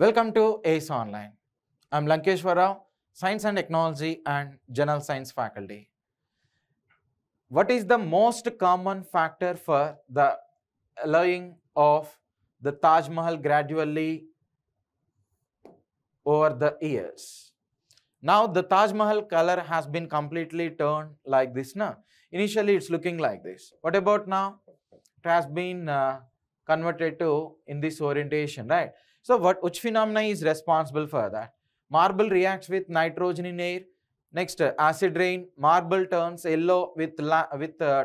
Welcome to ACE Online. I'm Lankeshwar Rao, Science and Technology and General Science faculty. What is the most common factor for the allowing of the Taj Mahal gradually over the years? Now the Taj Mahal color has been completely turned like this now. Initially it's looking like this. What about now? It has been uh, converted to in this orientation, right? So what which phenomena is responsible for that? Marble reacts with nitrogen in air. Next, uh, acid rain. Marble turns yellow with li- with uh,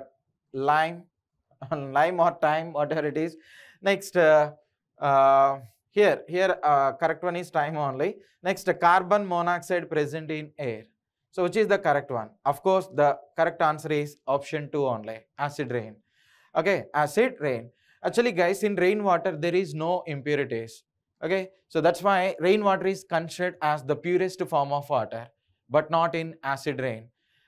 lime, lime or time, whatever it is. Next, uh, uh, here here uh, correct one is time only. Next, uh, carbon monoxide present in air. So which is the correct one? Of course, the correct answer is option two only. Acid rain. Okay, acid rain. Actually, guys, in rainwater there is no impurities. Okay, so that's why rainwater is considered as the purest form of water, but not in acid rain.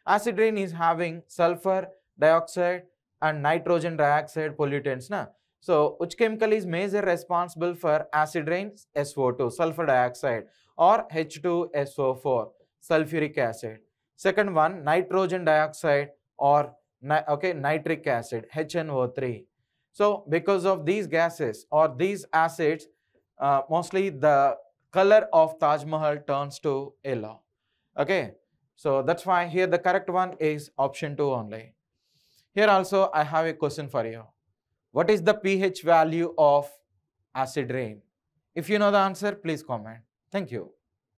Acid rain is having sulfur dioxide and nitrogen dioxide pollutants. Na? So, which chemical is major responsible for acid rain? SO2, sulfur dioxide, or H2SO4, sulfuric acid. Second one, nitrogen dioxide or okay, nitric acid, HNO3. So, because of these gases or these acids, uh, mostly the color of Taj Mahal turns to yellow. Okay, so that's why here the correct one is option 2 only. Here also I have a question for you. What is the pH value of acid rain? If you know the answer, please comment. Thank you.